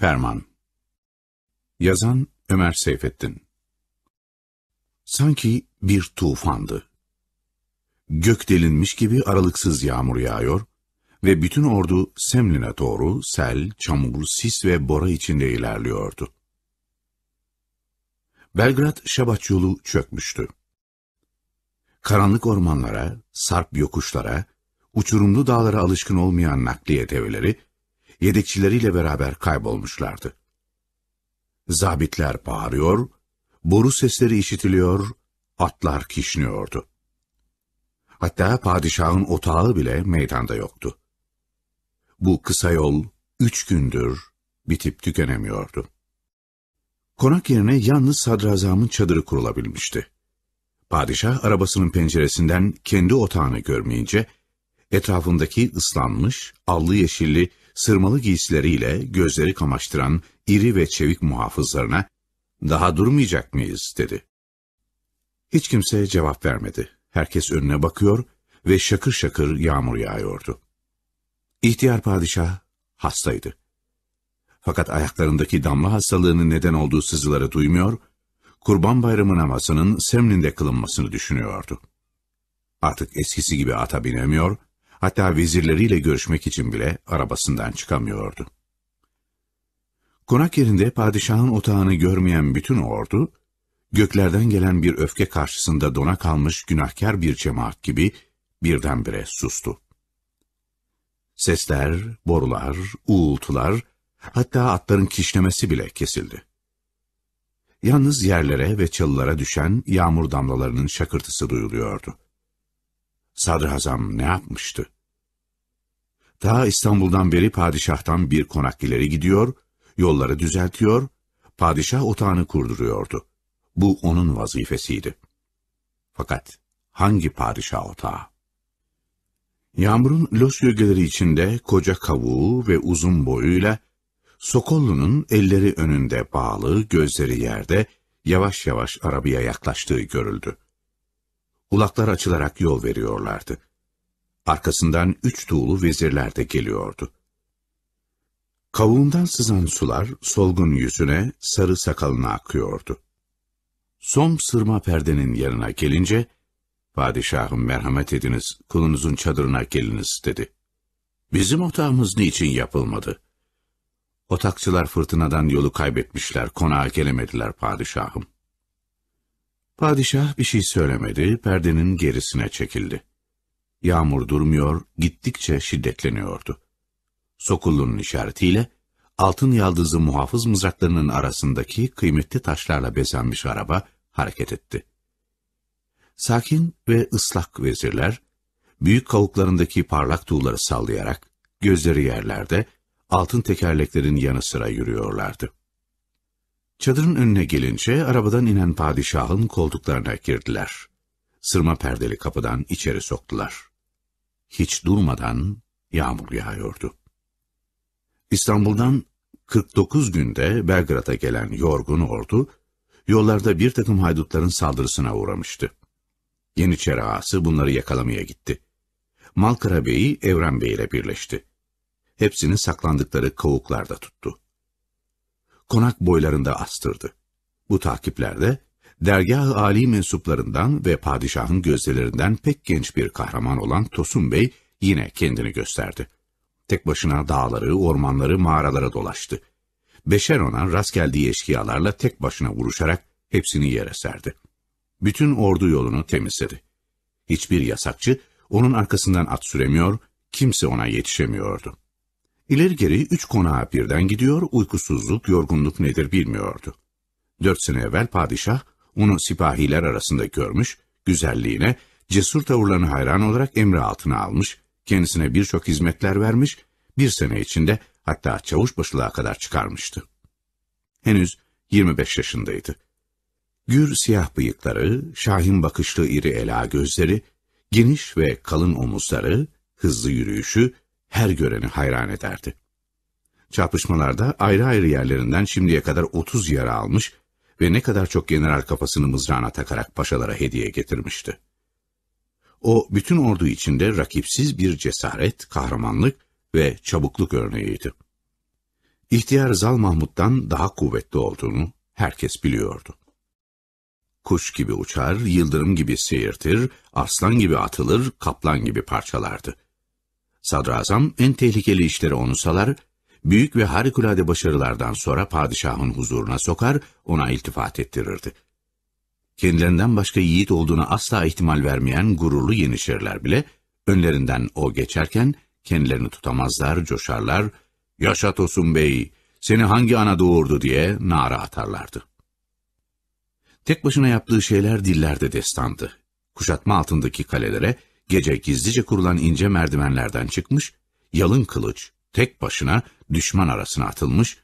Ferman Yazan Ömer Seyfettin Sanki bir tufandı. Gök delinmiş gibi aralıksız yağmur yağıyor ve bütün ordu Semlin'e doğru sel, çamur, sis ve bora içinde ilerliyordu. Belgrad Şabaç yolu çökmüştü. Karanlık ormanlara, sarp yokuşlara, uçurumlu dağlara alışkın olmayan nakliye devleri, yedekçileriyle beraber kaybolmuşlardı. Zabitler bağırıyor, boru sesleri işitiliyor, atlar kişniyordu. Hatta padişahın otağı bile meydanda yoktu. Bu kısa yol üç gündür bitip tükenemiyordu. Konak yerine yalnız sadrazamın çadırı kurulabilmişti. Padişah arabasının penceresinden kendi otağını görmeyince, etrafındaki ıslanmış, allı yeşilli, sırmalı giysileriyle gözleri kamaştıran iri ve çevik muhafızlarına, ''Daha durmayacak mıyız?'' dedi. Hiç kimse cevap vermedi. Herkes önüne bakıyor ve şakır şakır yağmur yağıyordu. İhtiyar padişah hastaydı. Fakat ayaklarındaki damla hastalığının neden olduğu sızıları duymuyor, Kurban Bayramı namazının Semlin'de kılınmasını düşünüyordu. Artık eskisi gibi ata binemiyor, hatta vezirleriyle görüşmek için bile arabasından çıkamıyordu. Konak yerinde padişahın otağını görmeyen bütün ordu, göklerden gelen bir öfke karşısında dona kalmış günahkar bir cemaat gibi birdenbire sustu. Sesler, borular, uğultular, hatta atların kişnemesi bile kesildi. Yalnız yerlere ve çalılara düşen yağmur damlalarının şakırtısı duyuluyordu. Sadrazam ne yapmıştı? Ta İstanbul'dan beri padişahtan bir konak ileri gidiyor, yolları düzeltiyor, padişah otağını kurduruyordu. Bu onun vazifesiydi. Fakat hangi padişah otağı? Yağmurun los gölgeleri içinde koca kavuğu ve uzun boyuyla Sokollu'nun elleri önünde bağlı, gözleri yerde, yavaş yavaş arabaya yaklaştığı görüldü. Ulaklar açılarak yol veriyorlardı. Arkasından üç tuğlu vezirler de geliyordu. Kavuğundan sızan sular solgun yüzüne, sarı sakalına akıyordu. Son sırma perdenin yanına gelince, Padişahım merhamet ediniz, kulunuzun çadırına geliniz dedi. Bizim otağımız niçin yapılmadı? Otakçılar fırtınadan yolu kaybetmişler, konağa gelemediler padişahım. Padişah bir şey söylemedi, perdenin gerisine çekildi. Yağmur durmuyor, gittikçe şiddetleniyordu. Sokullu'nun işaretiyle, altın yaldızı muhafız mızraklarının arasındaki kıymetli taşlarla bezenmiş araba hareket etti. Sakin ve ıslak vezirler, büyük kavuklarındaki parlak tuğları sallayarak, gözleri yerlerde, altın tekerleklerin yanı sıra yürüyorlardı. Çadırın önüne gelince arabadan inen padişahın koltuklarına girdiler. Sırma perdeli kapıdan içeri soktular. Hiç durmadan yağmur yağıyordu. İstanbul'dan 49 günde Belgrad'a gelen yorgun ordu, yollarda bir takım haydutların saldırısına uğramıştı. Yeniçeri ağası bunları yakalamaya gitti. Malkara Bey'i Evren Bey ile birleşti. Hepsini saklandıkları kavuklarda tuttu. Konak boylarında astırdı. Bu takiplerde dergah-ı âli mensuplarından ve padişahın gözdelerinden pek genç bir kahraman olan Tosun Bey yine kendini gösterdi. Tek başına dağları, ormanları, mağaralara dolaştı. Beşer ona rast geldiği eşkıyalarla tek başına vuruşarak hepsini yere serdi. Bütün ordu yolunu temizledi. Hiçbir yasakçı onun arkasından at süremiyor, kimse ona yetişemiyordu. İleri geri üç konağa birden gidiyor, uykusuzluk, yorgunluk nedir bilmiyordu. Dört sene evvel padişah, onu sipahiler arasında görmüş, güzelliğine, cesur tavırlarına hayran olarak emri altına almış, kendisine birçok hizmetler vermiş, bir sene içinde hatta çavuşbaşılığa kadar çıkarmıştı. Henüz 25 yaşındaydı. Gür siyah bıyıkları, şahin bakışlı iri ela gözleri, geniş ve kalın omuzları, hızlı yürüyüşü her göreni hayran ederdi. Çarpışmalarda ayrı ayrı yerlerinden şimdiye kadar 30 yara almış ve ne kadar çok general kafasını mızrağına takarak paşalara hediye getirmişti. O bütün ordu içinde rakipsiz bir cesaret, kahramanlık ve çabukluk örneğiydi. İhtiyar Zal Mahmud'dan daha kuvvetli olduğunu herkes biliyordu. Kuş gibi uçar, yıldırım gibi seyirtir, aslan gibi atılır, kaplan gibi parçalardı. Sadrazam en tehlikeli işleri onu salar, büyük ve harikulade başarılardan sonra padişahın huzuruna sokar, ona iltifat ettirirdi. Kendilerinden başka yiğit olduğunu asla ihtimal vermeyen gururlu Yeniçeriler bile, önlerinden o geçerken kendilerini tutamazlar, coşarlar, ''Yaşa Tosun Bey, seni hangi ana doğurdu?'' diye nara atarlardı. Tek başına yaptığı şeyler dillerde destandı. Kuşatma altındaki kalelere gece gizlice kurulan ince merdivenlerden çıkmış, yalın kılıç, tek başına düşman arasına atılmış,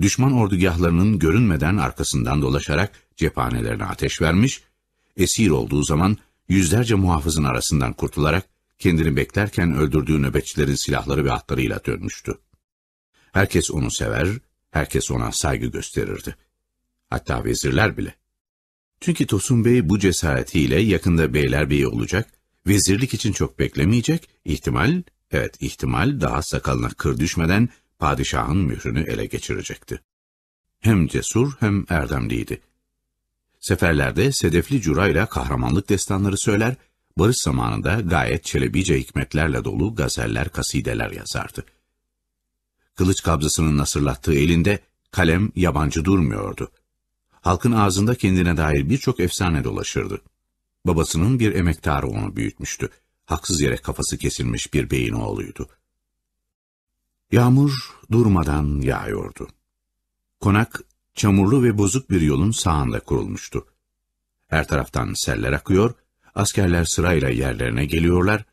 düşman ordugahlarının görünmeden arkasından dolaşarak cephanelerine ateş vermiş, esir olduğu zaman yüzlerce muhafızın arasından kurtularak kendini beklerken öldürdüğü nöbetçilerin silahları ve atlarıyla dönmüştü. Herkes onu sever, herkes ona saygı gösterirdi. Hatta vezirler bile. Çünkü Tosun Bey bu cesaretiyle yakında beylerbeyi olacak, vezirlik için çok beklemeyecek, ihtimal, evet ihtimal daha sakalına kır düşmeden padişahın mührünü ele geçirecekti. Hem cesur hem erdemliydi. Seferlerde sedefli curayla kahramanlık destanları söyler, barış zamanında gayet çelebice hikmetlerle dolu gazeller, kasideler yazardı. Kılıç kabzasının nasırlattığı elinde kalem yabancı durmuyordu. Halkın ağzında kendine dair birçok efsane dolaşırdı. Babasının bir emektarı onu büyütmüştü. Haksız yere kafası kesilmiş bir beyin oğluydu. Yağmur durmadan yağıyordu. Konak, çamurlu ve bozuk bir yolun sağında kurulmuştu. Her taraftan seller akıyor, askerler sırayla yerlerine geliyorlar,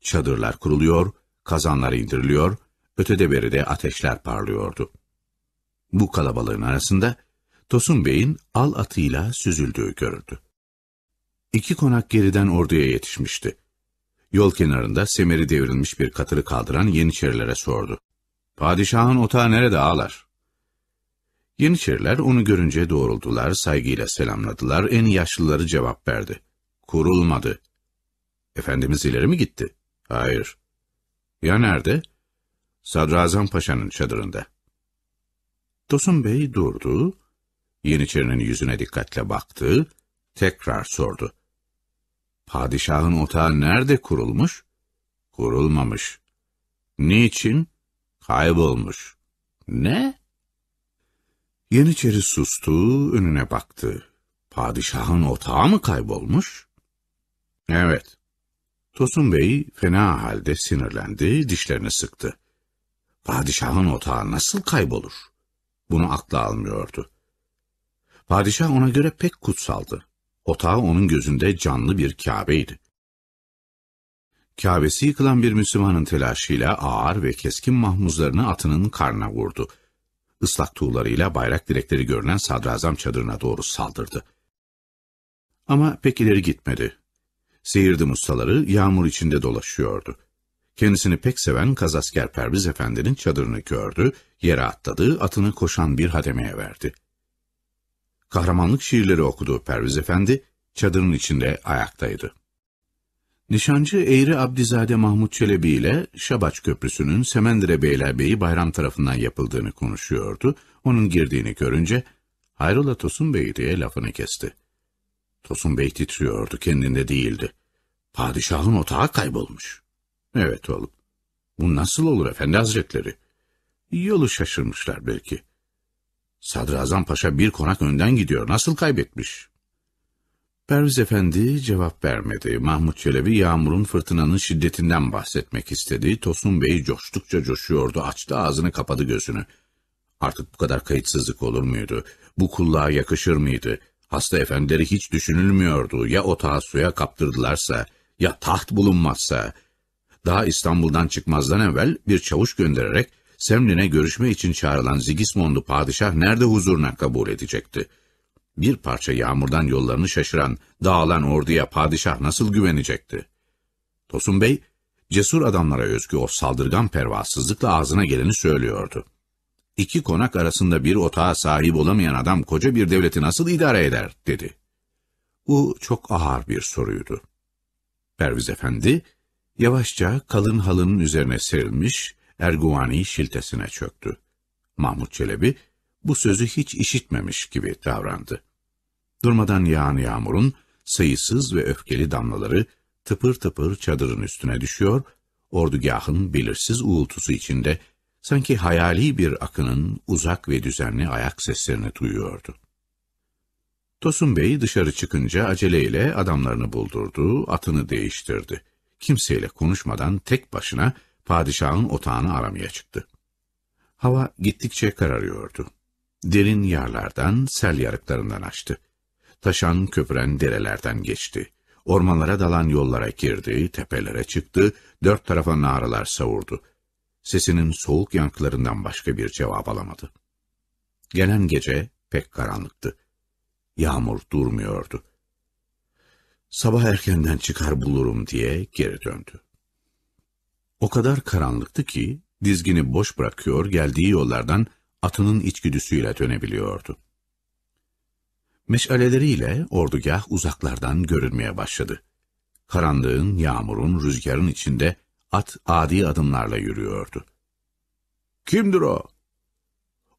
çadırlar kuruluyor, kazanlar indiriliyor, ötede beride ateşler parlıyordu. Bu kalabalığın arasında Tosun Bey'in al atıyla süzüldüğü görüldü. İki konak geriden orduya yetişmişti. Yol kenarında semeri devrilmiş bir katırı kaldıran Yeniçerilere sordu. Padişahın otağı nerede ağlar? Yeniçeriler onu görünce doğruldular, saygıyla selamladılar, en yaşlıları cevap verdi. Kurulmadı. Efendimiz ileri mi gitti? Hayır. Ya nerede? Sadrazam Paşa'nın çadırında. Tosun Bey durdu, Yeniçerinin yüzüne dikkatle baktı, tekrar sordu. Padişahın otağı nerede kurulmuş? Kurulmamış. Niçin? Kaybolmuş. Ne? Yeniçeri sustu, önüne baktı. Padişahın otağı mı kaybolmuş? Evet. Tosun Bey fena halde sinirlendi, dişlerini sıktı. Padişahın otağı nasıl kaybolur? Bunu akla almıyordu. Padişah ona göre pek kutsaldı. Otağı onun gözünde canlı bir Kabe'ydi. Kâbesi yıkılan bir Müslümanın telaşıyla ağır ve keskin mahmuzlarını atının karnına vurdu. Islak tuğlarıyla bayrak direkleri görünen sadrazam çadırına doğru saldırdı. Ama pek ileri gitmedi. Seyirdim ustaları yağmur içinde dolaşıyordu. Kendisini pek seven kazasker Perviz Efendi'nin çadırını gördü, yere atladı, atını koşan bir hademeye verdi. Kahramanlık şiirleri okuduğu Perviz Efendi, çadırın içinde ayaktaydı. Nişancı Eğri Abdizade Mahmut Çelebi ile Şabaç Köprüsü'nün Semendire Beylerbeyi Bayram tarafından yapıldığını konuşuyordu. Onun girdiğini görünce, hayrola Tosun Bey diye lafını kesti. Tosun Bey titriyordu, kendinde değildi. Padişahın otağı kaybolmuş. Evet oğlum. Bu nasıl olur efendi hazretleri? Yolu şaşırmışlar belki. Sadrazam Paşa bir konak önden gidiyor. Nasıl kaybetmiş? Perviz Efendi cevap vermedi. Mahmut Çelebi yağmurun fırtınanın şiddetinden bahsetmek istedi. Tosun Bey coştukça coşuyordu. Açtı ağzını kapadı gözünü. Artık bu kadar kayıtsızlık olur muydu? Bu kulluğa yakışır mıydı? Hasta efendileri hiç düşünülmüyordu. Ya otağı suya kaptırdılarsa, ya taht bulunmazsa. Daha İstanbul'dan çıkmazdan evvel bir çavuş göndererek Semlin'e görüşme için çağrılan Zigismond'u padişah nerede huzuruna kabul edecekti? Bir parça yağmurdan yollarını şaşıran, dağılan orduya padişah nasıl güvenecekti? Tosun Bey, cesur adamlara özgü o saldırgan pervasızlıkla ağzına geleni söylüyordu. İki konak arasında bir otağa sahip olamayan adam koca bir devleti nasıl idare eder, dedi. Bu çok ağır bir soruydu. Perviz Efendi, yavaşça kalın halının üzerine serilmiş, Erguvani şiltesine çöktü. Mahmut Çelebi bu sözü hiç işitmemiş gibi davrandı. Durmadan yağan yağmurun sayısız ve öfkeli damlaları tıpır tıpır çadırın üstüne düşüyor, ordugahın belirsiz uğultusu içinde sanki hayali bir akının uzak ve düzenli ayak seslerini duyuyordu. Tosun Bey dışarı çıkınca aceleyle adamlarını buldurdu, atını değiştirdi. Kimseyle konuşmadan tek başına padişahın otağını aramaya çıktı. Hava gittikçe kararıyordu. Derin yarlardan, sel yarıklarından açtı. Taşan köpüren derelerden geçti. Ormanlara dalan yollara girdi, tepelere çıktı, dört tarafa naralar savurdu. Sesinin soğuk yankılarından başka bir cevap alamadı. Gelen gece pek karanlıktı. Yağmur durmuyordu. Sabah erkenden çıkar bulurum diye geri döndü. O kadar karanlıktı ki dizgini boş bırakıyor, geldiği yollardan atının içgüdüsüyle dönebiliyordu. Meşaleleriyle ordugah uzaklardan görünmeye başladı. Karanlığın, yağmurun, rüzgarın içinde at adi adımlarla yürüyordu. Kimdir o?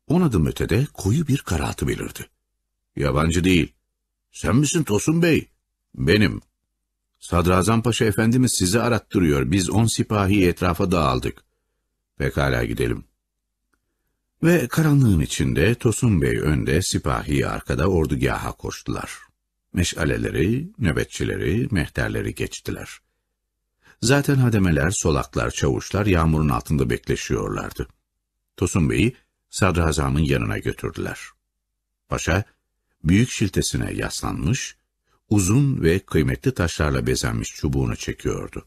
On adım ötede koyu bir karaltı belirdi. Yabancı değil. Sen misin Tosun Bey? Benim. Sadrazam Paşa Efendimiz sizi arattırıyor. Biz on sipahi etrafa dağıldık. Pekala gidelim. Ve karanlığın içinde Tosun Bey önde, sipahi arkada ordugaha koştular. Meşaleleri, nöbetçileri, mehterleri geçtiler. Zaten hademeler, solaklar, çavuşlar yağmurun altında bekleşiyorlardı. Tosun Bey'i sadrazamın yanına götürdüler. Paşa, büyük şiltesine yaslanmış, uzun ve kıymetli taşlarla bezenmiş çubuğunu çekiyordu.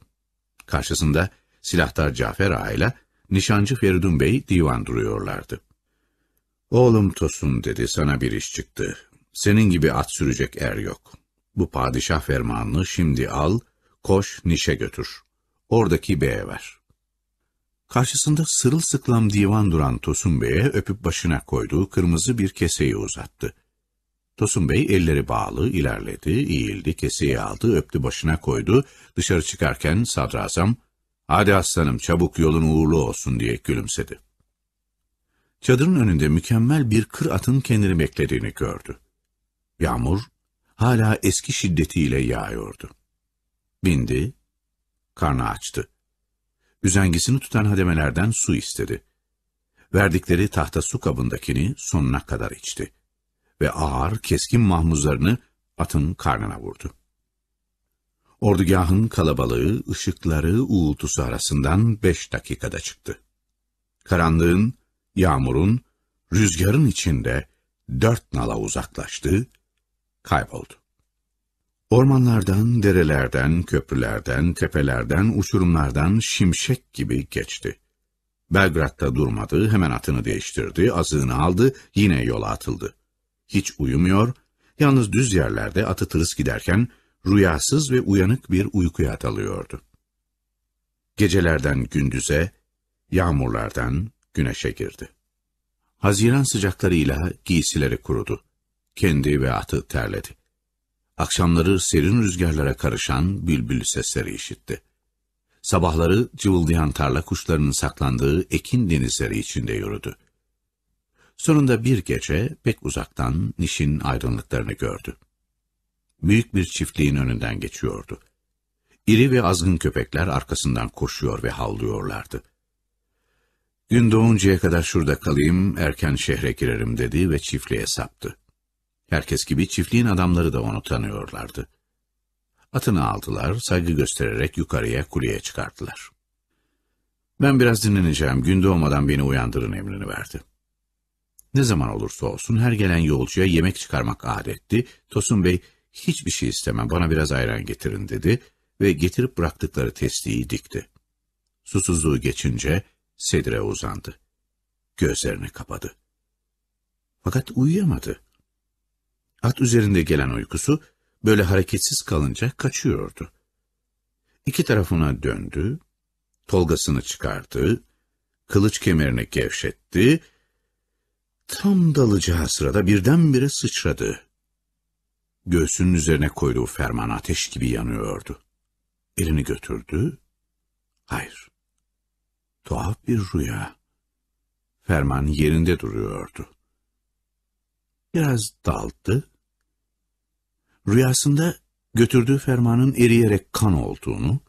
Karşısında silahtar Cafer Ağa ile nişancı Feridun Bey divan duruyorlardı. Oğlum Tosun dedi sana bir iş çıktı. Senin gibi at sürecek er yok. Bu padişah fermanını şimdi al, koş nişe götür. Oradaki beye ver. Karşısında sırılsıklam divan duran Tosun Bey'e öpüp başına koyduğu kırmızı bir keseyi uzattı. Tosun Bey elleri bağlı ilerledi, eğildi, keseyi aldı, öptü başına koydu. Dışarı çıkarken sadrazam, hadi aslanım çabuk yolun uğurlu olsun diye gülümsedi. Çadırın önünde mükemmel bir kır atın kendini beklediğini gördü. Yağmur hala eski şiddetiyle yağıyordu. Bindi, karnı açtı. Üzengisini tutan hademelerden su istedi. Verdikleri tahta su kabındakini sonuna kadar içti. Ve ağır, keskin mahmuzlarını atın karnına vurdu. Ordugahın kalabalığı, ışıkları, uğultusu arasından beş dakikada çıktı. Karanlığın, yağmurun, rüzgarın içinde dört nala uzaklaştı, kayboldu. Ormanlardan, derelerden, köprülerden, tepelerden, uçurumlardan şimşek gibi geçti. Belgrad'da durmadı, hemen atını değiştirdi, azığını aldı, yine yola atıldı. Hiç uyumuyor, yalnız düz yerlerde atı tırıs giderken rüyasız ve uyanık bir uykuya dalıyordu. Gecelerden gündüze, yağmurlardan güneşe girdi. Haziran sıcaklarıyla giysileri kurudu. Kendi ve atı terledi. Akşamları serin rüzgarlara karışan bülbül sesleri işitti. Sabahları cıvıldayan tarla kuşlarının saklandığı ekin denizleri içinde yürüdü. Sonunda bir gece pek uzaktan nişin aydınlıklarını gördü. Büyük bir çiftliğin önünden geçiyordu. İri ve azgın köpekler arkasından koşuyor ve havlıyorlardı. Gün doğuncaya kadar şurada kalayım, erken şehre girerim dedi ve çiftliğe saptı. Herkes gibi çiftliğin adamları da onu tanıyorlardı. Atını aldılar, saygı göstererek yukarıya kuleye çıkarttılar. Ben biraz dinleneceğim, gün doğmadan beni uyandırın emrini verdi. Ne zaman olursa olsun her gelen yolcuya yemek çıkarmak adetti. Tosun Bey, hiçbir şey istemem, bana biraz ayran getirin dedi ve getirip bıraktıkları testiyi dikti. Susuzluğu geçince sedire uzandı. Gözlerini kapadı. Fakat uyuyamadı. At üzerinde gelen uykusu böyle hareketsiz kalınca kaçıyordu. İki tarafına döndü, tolgasını çıkardı, kılıç kemerini gevşetti, tam dalacağı sırada birdenbire sıçradı. Göğsünün üzerine koyduğu ferman ateş gibi yanıyordu. Elini götürdü, hayır, tuhaf bir rüya. Ferman yerinde duruyordu. Biraz daldı. Rüyasında götürdüğü fermanın eriyerek kan olduğunu,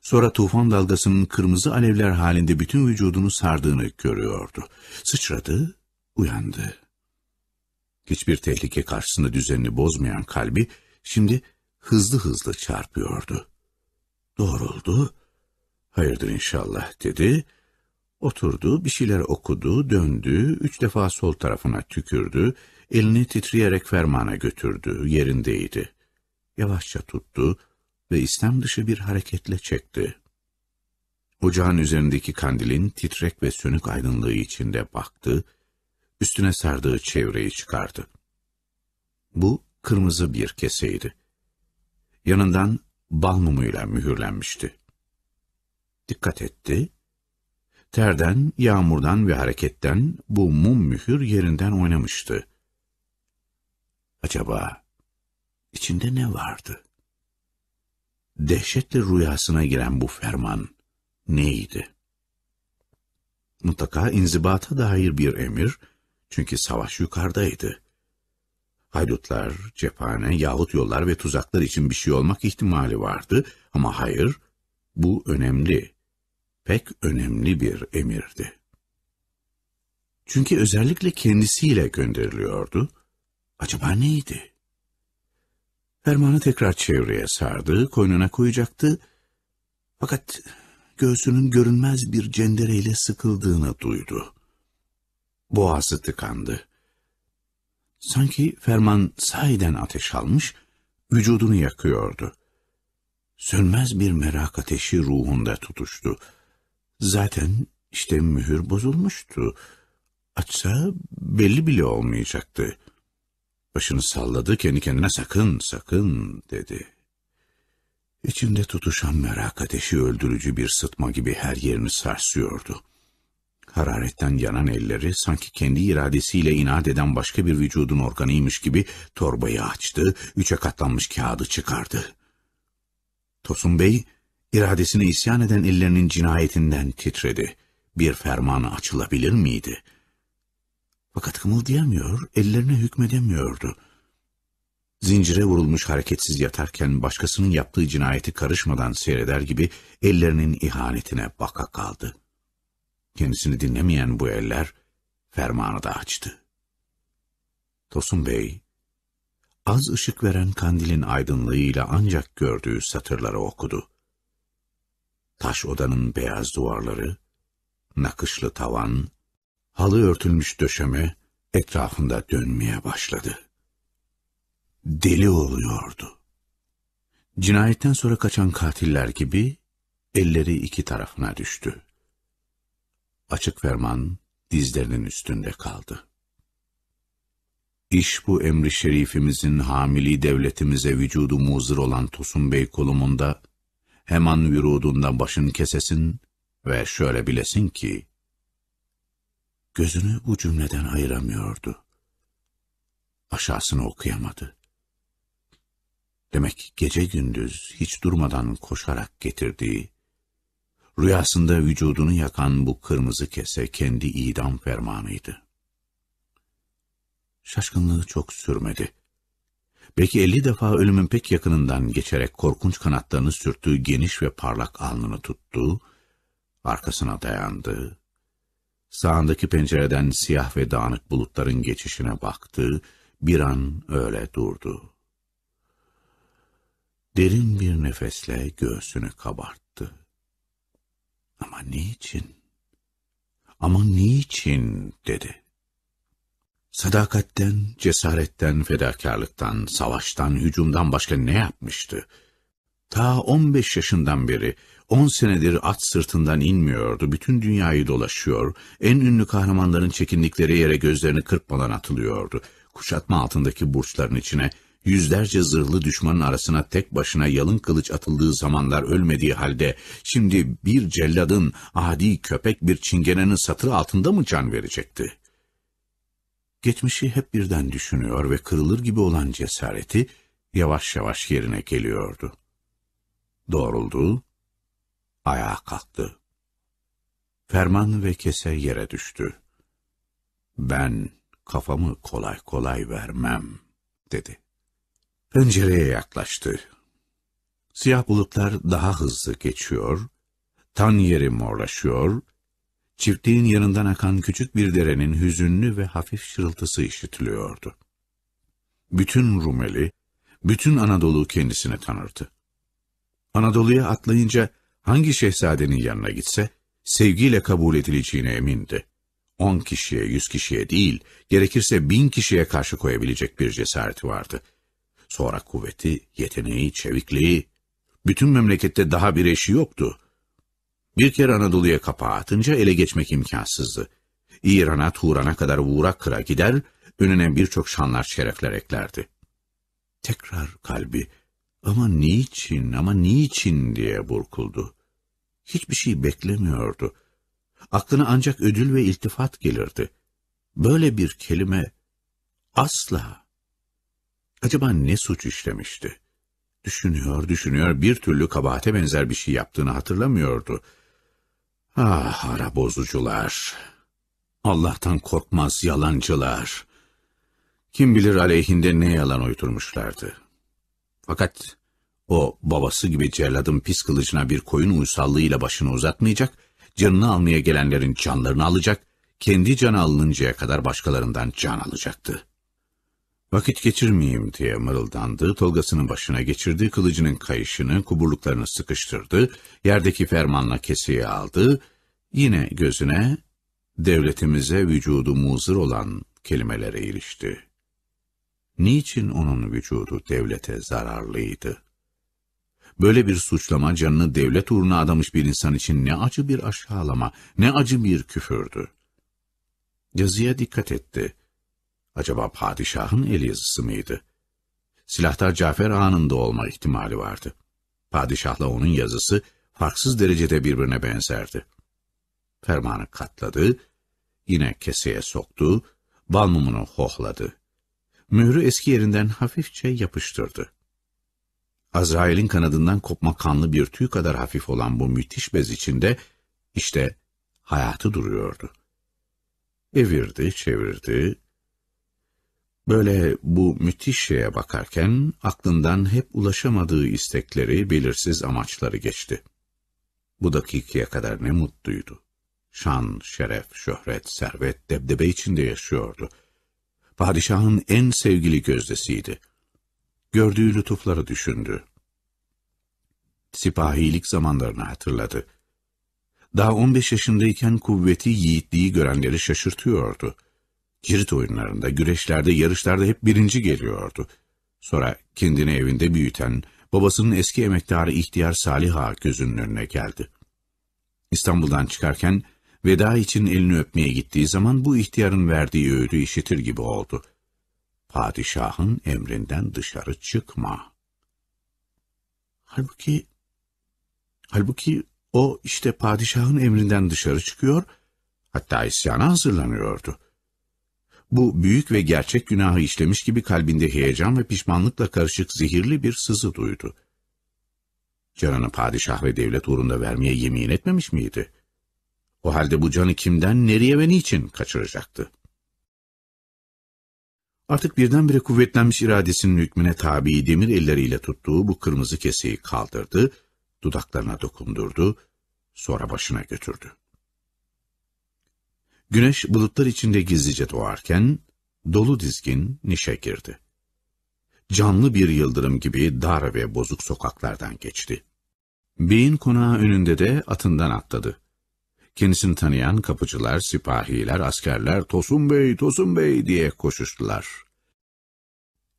sonra tufan dalgasının kırmızı alevler halinde bütün vücudunu sardığını görüyordu. Sıçradı, uyandı. Hiçbir tehlike karşısında düzenini bozmayan kalbi şimdi hızlı hızlı çarpıyordu. Doğruldu, hayırdır inşallah dedi, oturdu, bir şeyler okudu, döndü, üç defa sol tarafına tükürdü, elini titreyerek fermana götürdü, yerindeydi. Yavaşça tuttu ve istem dışı bir hareketle çekti. Ocağın üzerindeki kandilin titrek ve sönük aydınlığı içinde baktı, üstüne sardığı çevreyi çıkardı. Bu kırmızı bir keseydi. Yanından bal mumuyla mühürlenmişti. Dikkat etti. Terden, yağmurdan ve hareketten bu mum mühür yerinden oynamıştı. Acaba içinde ne vardı? Dehşetle rüyasına giren bu ferman neydi? Mutlaka inzibata dair bir emir, çünkü savaş yukarıdaydı. Haydutlar, cephane yahut yollar ve tuzaklar için bir şey olmak ihtimali vardı ama hayır, bu önemli, pek önemli bir emirdi. Çünkü özellikle kendisiyle gönderiliyordu. Acaba neydi? Fermanı tekrar çevreye sardı, koynuna koyacaktı. Fakat göğsünün görünmez bir cendereyle sıkıldığını duydu. Boğazı tıkandı. Sanki ferman sahiden ateş almış, vücudunu yakıyordu. Sönmez bir merak ateşi ruhunda tutuştu. Zaten işte mühür bozulmuştu. Açsa belli bile olmayacaktı. Başını salladı, kendi kendine sakın, sakın dedi. İçinde tutuşan merak ateşi öldürücü bir sıtma gibi her yerini sarsıyordu. Hararetten yanan elleri sanki kendi iradesiyle inat eden başka bir vücudun organıymış gibi torbayı açtı, üçe katlanmış kağıdı çıkardı. Tosun Bey, iradesine isyan eden ellerinin cinayetinden titredi. Bir fermanı açılabilir miydi? Fakat kımıldayamıyor, ellerine hükmedemiyordu. Zincire vurulmuş hareketsiz yatarken başkasının yaptığı cinayeti karışmadan seyreder gibi ellerinin ihanetine baka kaldı. Kendisini dinlemeyen bu eller fermanı da açtı. Tosun Bey, az ışık veren kandilin aydınlığıyla ancak gördüğü satırları okudu. Taş odanın beyaz duvarları, nakışlı tavan, halı örtülmüş döşeme etrafında dönmeye başladı. Deli oluyordu. Cinayetten sonra kaçan katiller gibi elleri iki tarafına düştü. Açık ferman dizlerinin üstünde kaldı. İş bu emri şerifimizin hamili devletimize vücudu muzır olan Tosun Bey kolumunda hemen vürudunda başın kesesin ve şöyle bilesin ki gözünü bu cümleden ayıramıyordu. Aşağısını okuyamadı. Demek gece gündüz hiç durmadan koşarak getirdiği Rüyasında vücudunu yakan bu kırmızı kese kendi idam fermanıydı. Şaşkınlığı çok sürmedi. Belki elli defa ölümün pek yakınından geçerek korkunç kanatlarını sürttüğü geniş ve parlak alnını tuttu, arkasına dayandı, sağındaki pencereden siyah ve dağınık bulutların geçişine baktı, bir an öyle durdu. Derin bir nefesle göğsünü kabarttı. Ama niçin? Ama niçin dedi. Sadakatten, cesaretten, fedakarlıktan, savaştan, hücumdan başka ne yapmıştı? Ta on beş yaşından beri, on senedir at sırtından inmiyordu, bütün dünyayı dolaşıyor, en ünlü kahramanların çekindikleri yere gözlerini kırpmadan atılıyordu. Kuşatma altındaki burçların içine, yüzlerce zırhlı düşmanın arasına tek başına yalın kılıç atıldığı zamanlar ölmediği halde şimdi bir celladın adi köpek bir çingenenin satır altında mı can verecekti? Geçmişi hep birden düşünüyor ve kırılır gibi olan cesareti yavaş yavaş yerine geliyordu. Doğruldu, ayağa kalktı. Ferman ve kese yere düştü. Ben kafamı kolay kolay vermem, dedi. Pencereye yaklaştı. Siyah bulutlar daha hızlı geçiyor, tan yeri morlaşıyor, çiftliğin yanından akan küçük bir derenin hüzünlü ve hafif şırıltısı işitiliyordu. Bütün Rumeli, bütün Anadolu kendisini tanırdı. Anadolu'ya atlayınca hangi şehzadenin yanına gitse, sevgiyle kabul edileceğine emindi. On kişiye, yüz kişiye değil, gerekirse bin kişiye karşı koyabilecek bir cesareti vardı. Sonra kuvveti, yeteneği, çevikliği, bütün memlekette daha bir eşi yoktu. Bir kere Anadolu'ya kapağı atınca ele geçmek imkansızdı. İran'a, Turan'a kadar vuğra kıra gider, önüne birçok şanlar şerefler eklerdi. Tekrar kalbi, ama niçin, ama niçin diye burkuldu. Hiçbir şey beklemiyordu. Aklına ancak ödül ve iltifat gelirdi. Böyle bir kelime asla. Acaba ne suç işlemişti? Düşünüyor, düşünüyor, bir türlü kabahate benzer bir şey yaptığını hatırlamıyordu. Ah, ara bozucular! Allah'tan korkmaz yalancılar! Kim bilir aleyhinde ne yalan uydurmuşlardı. Fakat o babası gibi celladın pis kılıcına bir koyun uysallığıyla başını uzatmayacak, canını almaya gelenlerin canlarını alacak, kendi canı alınıncaya kadar başkalarından can alacaktı. Vakit geçirmeyeyim diye mırıldandı, tolgasının başına geçirdi, kılıcının kayışını, kuburluklarını sıkıştırdı, yerdeki fermanla keseye aldı, yine gözüne devletimize vücudu muzır olan kelimelere ilişti. Niçin onun vücudu devlete zararlıydı? Böyle bir suçlama canını devlet uğruna adamış bir insan için ne acı bir aşağılama, ne acı bir küfürdü. Yazıya dikkat etti. Acaba padişahın el yazısı mıydı? Silahtar Cafer anında olma ihtimali vardı. Padişahla onun yazısı farksız derecede birbirine benzerdi. Fermanı katladı, yine keseye soktu, bal mumunu hohladı. Mührü eski yerinden hafifçe yapıştırdı. Azrail'in kanadından kopma kanlı bir tüy kadar hafif olan bu müthiş bez içinde işte hayatı duruyordu. Evirdi, çevirdi. Böyle bu müthiş şeye bakarken aklından hep ulaşamadığı istekleri, belirsiz amaçları geçti. Bu dakikaya kadar ne mutluydu. Şan, şeref, şöhret, servet, debdebe içinde yaşıyordu. Padişahın en sevgili gözdesiydi. Gördüğü lütufları düşündü. Sipahilik zamanlarını hatırladı. Daha 15 yaşındayken kuvveti, yiğitliği görenleri şaşırtıyordu. Cirit oyunlarında, güreşlerde, yarışlarda hep birinci geliyordu. Sonra kendini evinde büyüten, babasının eski emektarı ihtiyar Salih Ağa gözünün önüne geldi. İstanbul'dan çıkarken veda için elini öpmeye gittiği zaman bu ihtiyarın verdiği öğüdü işitir gibi oldu. Padişahın emrinden dışarı çıkma. Halbuki, halbuki o işte padişahın emrinden dışarı çıkıyor, hatta isyana hazırlanıyordu. Bu büyük ve gerçek günahı işlemiş gibi kalbinde heyecan ve pişmanlıkla karışık zehirli bir sızı duydu. Canını padişah ve devlet uğrunda vermeye yemin etmemiş miydi? O halde bu canı kimden, nereye ve niçin kaçıracaktı? Artık birdenbire kuvvetlenmiş iradesinin hükmüne tabi demir elleriyle tuttuğu bu kırmızı keseyi kaldırdı, dudaklarına dokundurdu, sonra başına götürdü. Güneş bulutlar içinde gizlice doğarken, dolu dizgin nişe girdi. Canlı bir yıldırım gibi dar ve bozuk sokaklardan geçti. Beyin konağı önünde de atından atladı. Kendisini tanıyan kapıcılar, sipahiler, askerler Tosun Bey, Tosun Bey diye koşuştular.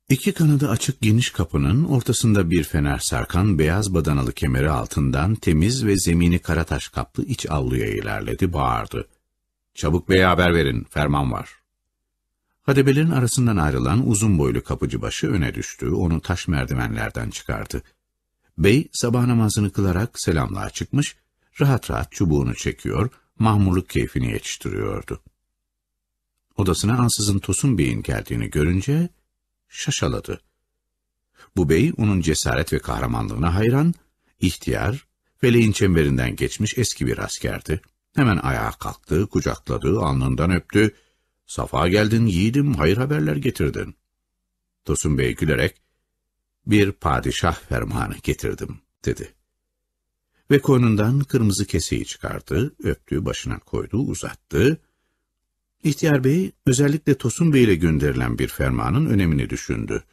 İki kanadı açık geniş kapının ortasında bir fener sarkan beyaz badanalı kemeri altından temiz ve zemini karataş kaplı iç avluya ilerledi, bağırdı. Çabuk beye haber verin, ferman var. Hadebelerin arasından ayrılan uzun boylu kapıcıbaşı öne düştü, onu taş merdivenlerden çıkardı. Bey sabah namazını kılarak selamlığa çıkmış, rahat rahat çubuğunu çekiyor, mahmurluk keyfini yetiştiriyordu. Odasına ansızın Tosun Bey'in geldiğini görünce şaşaladı. Bu bey onun cesaret ve kahramanlığına hayran, ihtiyar, feleğin çemberinden geçmiş eski bir askerdi. Hemen ayağa kalktı, kucakladı, alnından öptü, Safa geldin yiğidim, hayır haberler getirdin. Tosun Bey gülerek, bir padişah fermanı getirdim, dedi. Ve koynundan kırmızı keseyi çıkardı, öptü, başına koydu, uzattı. İhtiyar Bey, özellikle Tosun Bey ile gönderilen bir fermanın önemini düşündü.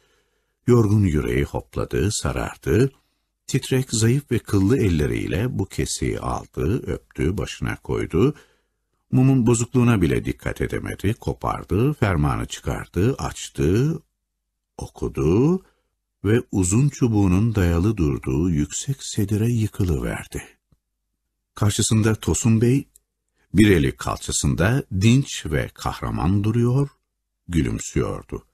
Yorgun yüreği hopladı, sarardı. Titrek, zayıf ve kıllı elleriyle bu keseyi aldı, öptü, başına koydu. Mumun bozukluğuna bile dikkat edemedi, kopardı, fermanı çıkardı, açtı, okudu ve uzun çubuğunun dayalı durduğu yüksek sedire yıkılıverdi. Karşısında Tosun Bey, bir eli kalçasında dinç ve kahraman duruyor, gülümsüyordu.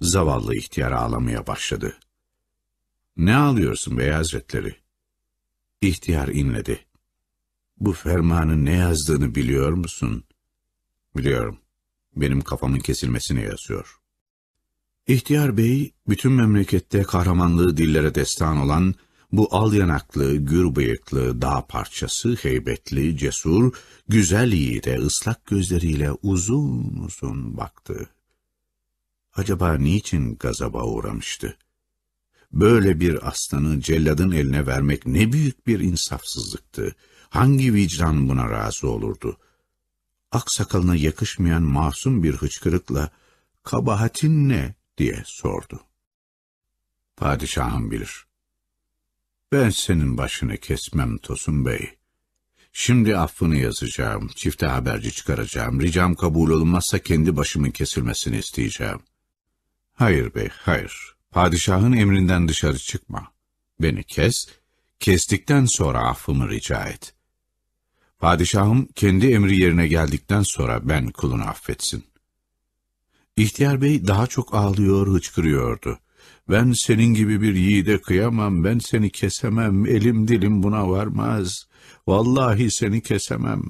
Zavallı ihtiyar ağlamaya başladı. Ne ağlıyorsun bey hazretleri? İhtiyar inledi. Bu fermanın ne yazdığını biliyor musun? Biliyorum. Benim kafamın kesilmesine yazıyor. İhtiyar bey, bütün memlekette kahramanlığı dillere destan olan bu al yanaklı, gür bıyıklı dağ parçası, heybetli, cesur, güzel yiğide ıslak gözleriyle uzun uzun baktı. Acaba niçin gazaba uğramıştı? Böyle bir aslanı celladın eline vermek ne büyük bir insafsızlıktı. Hangi vicdan buna razı olurdu? Aksakalına yakışmayan masum bir hıçkırıkla, kabahatin ne diye sordu. Padişahım bilir. Ben senin başını kesmem Tosun Bey. Şimdi affını yazacağım, çifte haberci çıkaracağım, ricam kabul olunmazsa kendi başımın kesilmesini isteyeceğim. Hayır bey, hayır. Padişahın emrinden dışarı çıkma. Beni kes, kestikten sonra affımı rica et. Padişahım kendi emri yerine geldikten sonra ben kulunu affetsin. İhtiyar bey daha çok ağlıyor, hıçkırıyordu. Ben senin gibi bir yiğide kıyamam, ben seni kesemem, elim dilim buna varmaz. Vallahi seni kesemem.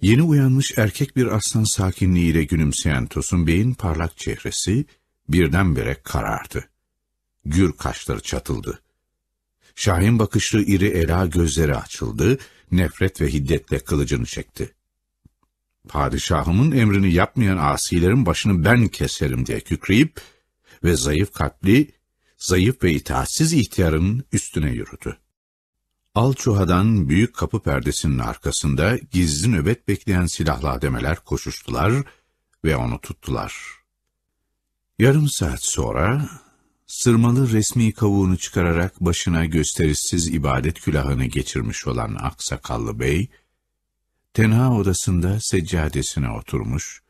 Yeni uyanmış erkek bir aslan sakinliğiyle gülümseyen Tosun Bey'in parlak çehresi birdenbire karardı. Gür kaşları çatıldı. Şahin bakışlı iri ela gözleri açıldı, nefret ve hiddetle kılıcını çekti. Padişahımın emrini yapmayan asilerin başını ben keserim diye kükreyip ve zayıf kalpli, zayıf ve itaatsiz ihtiyarın üstüne yürüdü. Alçuha'dan büyük kapı perdesinin arkasında gizli nöbet bekleyen silahlı ademeler koşuştular ve onu tuttular. Yarım saat sonra sırmalı resmi kavuğunu çıkararak başına gösterişsiz ibadet külahını geçirmiş olan aksakallı bey, tenha odasında seccadesine oturmuş,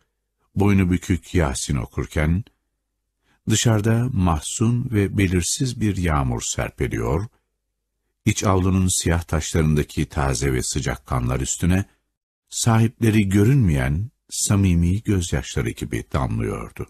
boynu bükük Yasin okurken, dışarıda mahzun ve belirsiz bir yağmur serpeliyor, iç avlunun siyah taşlarındaki taze ve sıcak kanlar üstüne, sahipleri görünmeyen samimi gözyaşları gibi damlıyordu.